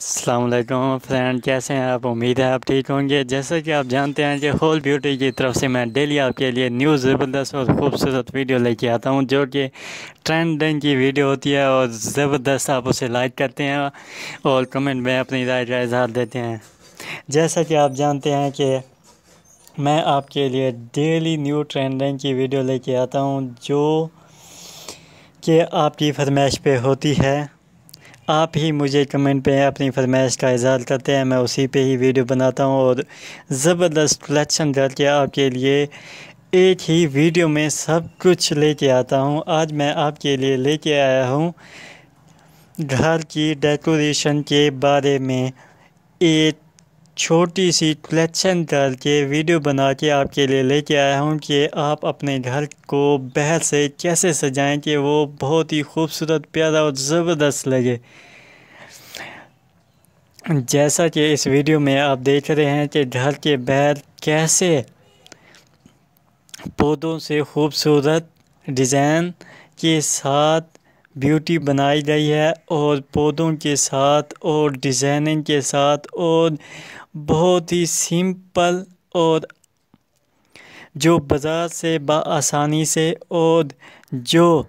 अल्लाम friend कैसे हैं आप? उम्मीद है आप ठीक होंगे। जैसा कि आप जानते हैं कि होल ब्यूटी की तरफ़ से मैं डेली आपके लिए न्यूज़ ज़बरदस्त और ख़ूबसूरत वीडियो लेके आता हूँ, जो कि ट्रेंडिंग की वीडियो होती है और ज़बरदस्त आप उसे लाइक करते हैं और कमेंट में अपनी राय का इजहार देते हैं। जैसा कि आप जानते हैं कि मैं आपके लिए डेली न्यू ट्रेंडिंग की वीडियो लेके आता हूँ, जो कि आपकी फरमाइश पर होती है। आप ही मुझे कमेंट पे अपनी फरमाइश का इजहार करते हैं। मैं उसी पे ही वीडियो बनाता हूँ और ज़बरदस्त कलेक्शन करके आपके लिए एक ही वीडियो में सब कुछ लेके आता हूँ। आज मैं आपके लिए लेके आया हूँ घर की डेकोरेशन के बारे में एक छोटी सी कलेक्शन करके वीडियो बना के आपके लिए लेके आया हूँ कि आप अपने घर को बहर से कैसे सजाएँ कि वो बहुत ही खूबसूरत, प्यारा और ज़बरदस्त लगे। जैसा कि इस वीडियो में आप देख रहे हैं कि घर के बहर कैसे पौधों से खूबसूरत डिज़ाइन के साथ ब्यूटी बनाई गई है और पौधों के साथ और डिज़ाइनिंग के साथ और बहुत ही सिंपल और जो बाज़ार से बसानी से और जो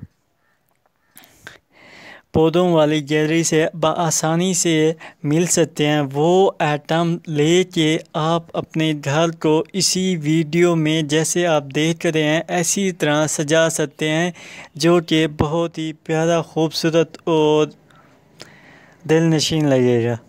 पौधों वाली गैलरी से बसानी से मिल सकते हैं। वो आइटम ले के आप अपने घर को इसी वीडियो में जैसे आप देख रहे हैं, ऐसी तरह सजा सकते हैं, जो कि बहुत ही प्यारा, खूबसूरत और दिल नशीन लगेगा।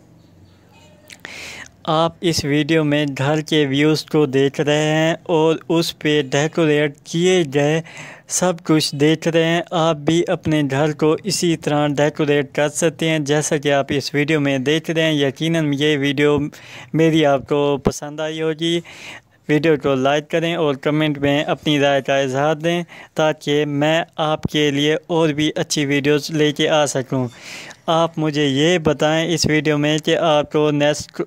आप इस वीडियो में घर के व्यूज़ को देख रहे हैं और उस पे डेकोरेट किए गए सब कुछ देख रहे हैं। आप भी अपने घर को इसी तरह डेकोरेट कर सकते हैं। जैसा कि आप इस वीडियो में देख रहे हैं, यकीनन ये वीडियो मेरी आपको पसंद आई होगी। वीडियो को लाइक करें और कमेंट में अपनी राय का इजहार दें ताकि मैं आपके लिए और भी अच्छी वीडियोस लेके आ सकूँ। आप मुझे ये बताएँ इस वीडियो में कि आपको नेक्स्ट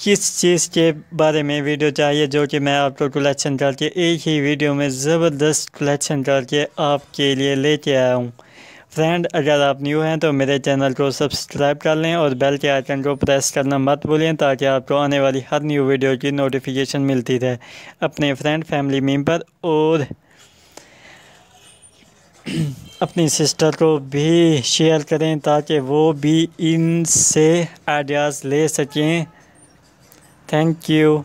किस चीज़ के बारे में वीडियो चाहिए जो कि मैं आपको कलेक्शन करके एक ही वीडियो में ज़बरदस्त कलेक्शन करके आपके लिए लेके आया हूँ। फ्रेंड अगर आप न्यू हैं तो मेरे चैनल को सब्सक्राइब कर लें और बेल के आइकन को प्रेस करना मत भूलें ताकि आपको आने वाली हर न्यू वीडियो की नोटिफिकेशन मिलती रहे। अपने फ्रेंड फैमिली मेंबर और अपनी सिस्टर को भी शेयर करें ताकि वो भी इनसे आइडियाज़ ले सकें। Thank you.